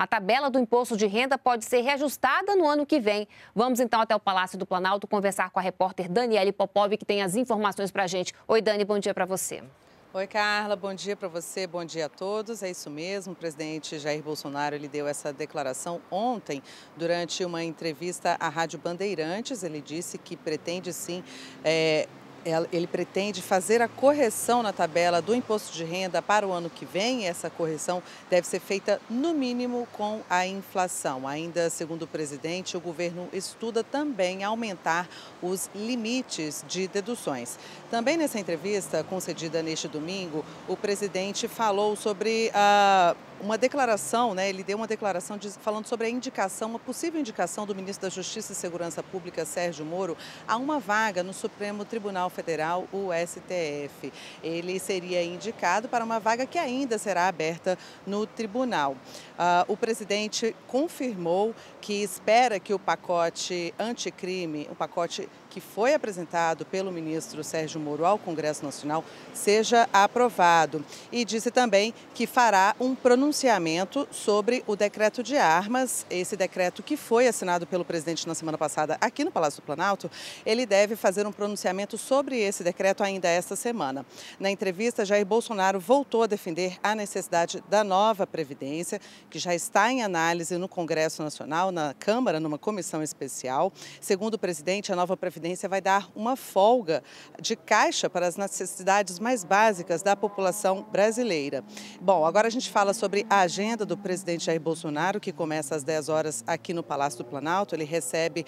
A tabela do imposto de renda pode ser reajustada no ano que vem. Vamos então até o Palácio do Planalto conversar com a repórter Daniele Popov, que tem as informações para a gente. Oi, Dani, bom dia para você. Oi, Carla, bom dia para você, bom dia a todos. É isso mesmo, o presidente Jair Bolsonaro ele deu essa declaração ontem durante uma entrevista à Rádio Bandeirantes. Ele disse que pretende sim é, ele pretende fazer a correção na tabela do imposto de renda para o ano que vem. Essa correção deve ser feita, no mínimo, com a inflação. Ainda segundo o presidente, o governo estuda também aumentar os limites de deduções. Também nessa entrevista concedida neste domingo, o presidente falou sobre a uma declaração, né, ele deu uma declaração de, falando sobre a indicação, uma possível indicação do ministro da Justiça e Segurança Pública, Sérgio Moro, a uma vaga no Supremo Tribunal Federal, o STF. Ele seria indicado para uma vaga que ainda será aberta no tribunal. Uh, o presidente confirmou que espera que o pacote anticrime, o pacote que foi apresentado pelo ministro Sérgio Moro ao Congresso Nacional, seja aprovado. E disse também que fará um pronunciamento sobre o decreto de armas, esse decreto que foi assinado pelo presidente na semana passada aqui no Palácio do Planalto. Ele deve fazer um pronunciamento sobre esse decreto ainda esta semana. Na entrevista, Jair Bolsonaro voltou a defender a necessidade da nova Previdência, que já está em análise no Congresso Nacional, na Câmara, numa comissão especial. Segundo o presidente, a nova Previdência Previdência vai dar uma folga de caixa para as necessidades mais básicas da população brasileira. Bom, agora a gente fala sobre a agenda do presidente Jair Bolsonaro, que começa às 10 horas aqui no Palácio do Planalto. Ele recebe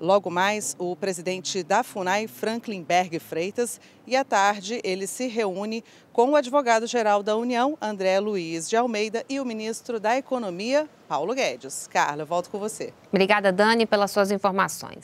Logo mais, o presidente da FUNAI, Franklin Berg Freitas, e à tarde ele se reúne com o advogado-geral da União, André Luiz de Almeida, e o ministro da Economia, Paulo Guedes. Carla, volto com você. Obrigada, Dani, pelas suas informações.